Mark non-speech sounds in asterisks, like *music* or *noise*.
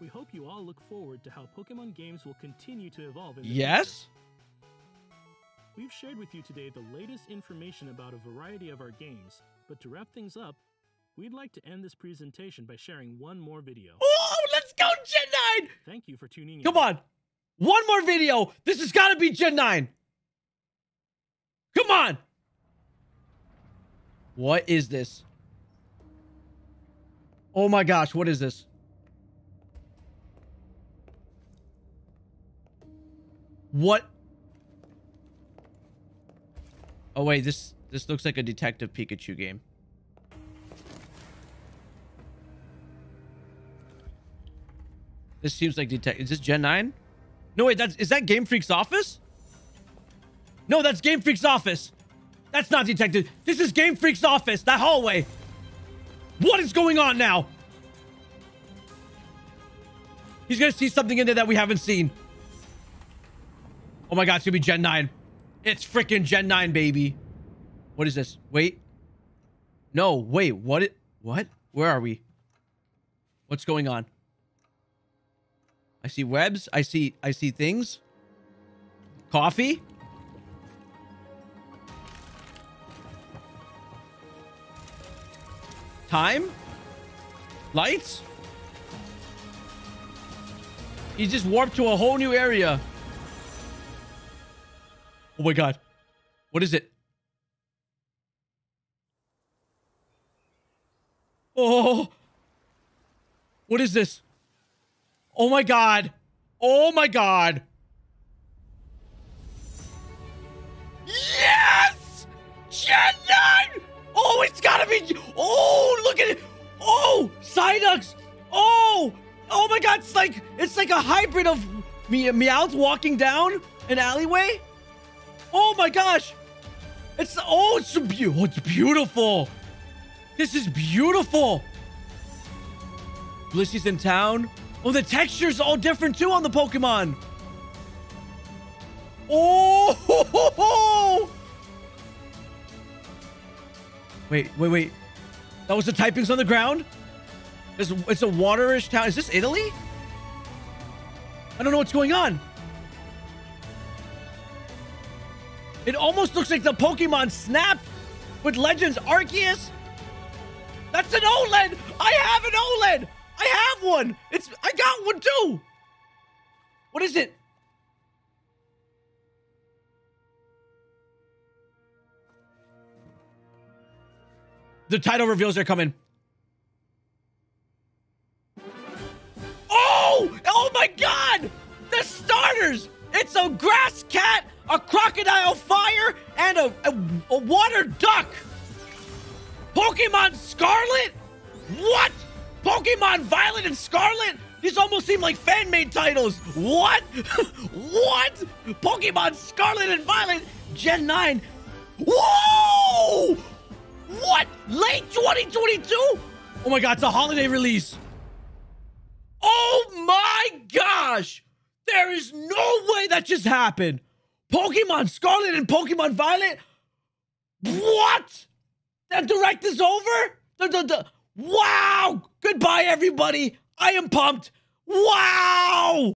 We hope you all look forward to how Pokemon games will continue to evolve in the Yes? future. We've shared with you today the latest information about a variety of our games, but to wrap things up, we'd like to end this presentation by sharing one more video. Oh, let's go, Gen 9! Thank you for tuning in. Come on. One more video. This has got to be Gen 9. Come on. What is this? Oh my gosh, what is this? What? Oh wait, this this looks like a Detective Pikachu game. This seems like detect. Is this Gen 9? No, wait, that's is that Game Freak's office? No, that's Game Freak's office. That's not detective. This is Game Freak's office. That hallway. What is going on now? He's gonna see something in there that we haven't seen. Oh my god, it's gonna be Gen 9. It's freaking Gen 9, baby. What is this? Wait. No, wait, what it what? Where are we? What's going on? I see webs. I see I see things. Coffee. Time. Lights. He just warped to a whole new area. Oh my god. What is it? Oh. What is this? Oh my god. Oh my god. Yes! Gen 9! Oh, it's gotta be. Oh, look at it. Oh, Psyducks. Oh, oh my god. It's like it's like a hybrid of me Meowth walking down an alleyway. Oh my gosh. It's oh, it's so be- oh, it's beautiful. This is beautiful. Blissey's in town. Oh, the texture's all different too on the Pokemon. Oh! *laughs* Wait, wait, wait. That was the typings on the ground? It's, it's a waterish town. Is this Italy? I don't know what's going on. It almost looks like the Pokemon Snap with Legends Arceus. That's an OLED. I have an OLED. I have one. It's I got one too. What is it? The title reveals are coming. Oh! Oh my god! The starters! It's a grass cat, a crocodile fire, and a, a, a water duck! Pokemon Scarlet? What? Pokemon Violet and Scarlet? These almost seem like fan-made titles. What? *laughs* what? Pokemon Scarlet and Violet Gen 9. Whoa! What? Late 2022? Oh my god, it's a holiday release. Oh my gosh! There is no way that just happened. Pokemon Scarlet and Pokemon Violet? What? That direct is over? The, the, the, wow! Goodbye, everybody. I am pumped. Wow!